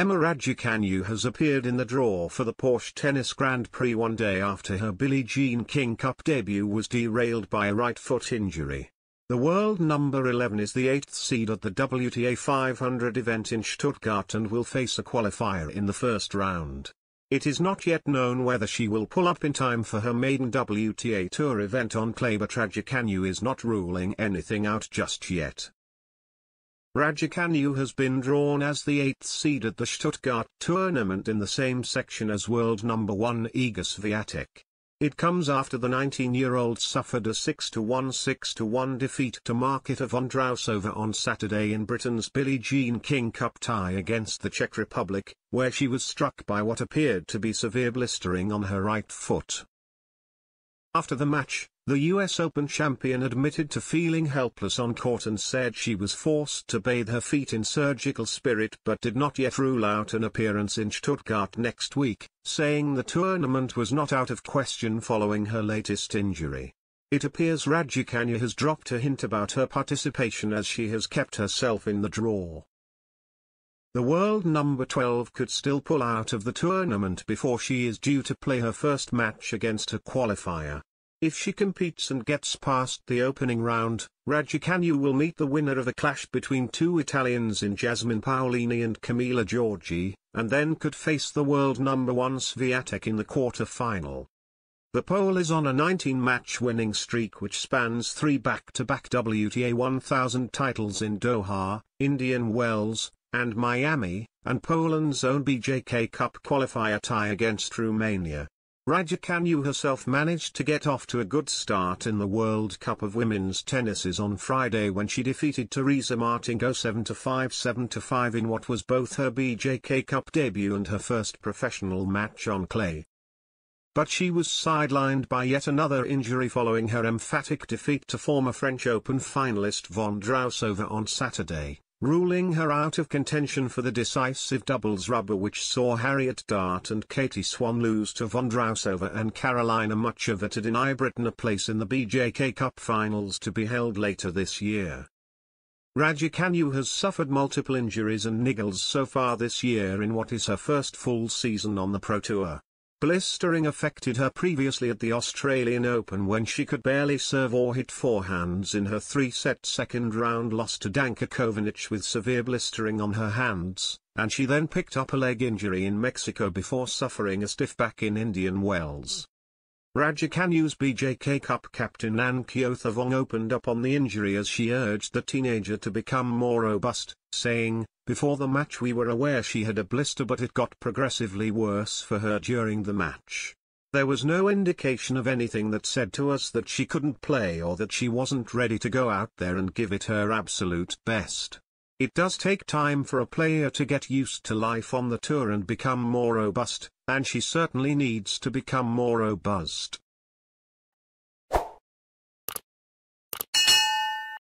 Emma Raducanu has appeared in the draw for the Porsche Tennis Grand Prix one day after her Billie Jean King Cup debut was derailed by a right foot injury. The world number 11 is the eighth seed at the WTA 500 event in Stuttgart and will face a qualifier in the first round. It is not yet known whether she will pull up in time for her maiden WTA Tour event on clay but Raducanu is not ruling anything out just yet. Raducanu has been drawn as the eighth seed at the Stuttgart tournament in the same section as world number 1 Iga Swiatek. It comes after the 19-year-old suffered a 6-1 6-1 defeat to Marketa Vondrousova on Saturday in Britain's Billie Jean King Cup tie against the Czech Republic, where she was struck by what appeared to be severe blistering on her right foot. After the match, the US Open champion admitted to feeling helpless on court and said she was forced to bathe her feet in surgical spirit but did not yet rule out an appearance in Stuttgart next week, saying the tournament was not out of question following her latest injury. It appears Raducanu has dropped a hint about her participation as she has kept herself in the draw. The world number 12 could still pull out of the tournament before she is due to play her first match against a qualifier. If she competes and gets past the opening round, Raducanu will meet the winner of a clash between two Italians in Jasmine Paolini and Camila Giorgi, and then could face the world number one Swiatek in the quarter-final. The Pole is on a 19-match winning streak which spans three back-to-back -back WTA 1000 titles in Doha, Indian Wells, and Miami, and Poland's own BJK Cup qualifier tie against Romania. Raducanu herself managed to get off to a good start in the World Cup of Women's Tennises on Friday when she defeated Tereza Martinko 7-5 7-5 in what was both her BJK Cup debut and her first professional match on clay. But she was sidelined by yet another injury following her emphatic defeat to former French Open finalist Vondrousova on Saturday ruling her out of contention for the decisive doubles rubber which saw Harriet Dart and Katie Swan lose to Vondrousova and Karolina Muchova to deny Britain a place in the BJK Cup finals to be held later this year. Raducanu has suffered multiple injuries and niggles so far this year in what is her first full season on the Pro Tour. Blistering affected her previously at the Australian Open when she could barely serve or hit forehands in her three-set second-round loss to Danka Kovinic with severe blistering on her hands, and she then picked up a leg injury in Mexico before suffering a stiff back in Indian Wells. Raducanu's BJK Cup captain Keothavong opened up on the injury as she urged the teenager to become more robust, saying, Before the match we were aware she had a blister but it got progressively worse for her during the match. There was no indication of anything that said to us that she couldn't play or that she wasn't ready to go out there and give it her absolute best. It does take time for a player to get used to life on the tour and become more robust, and she certainly needs to become more robust.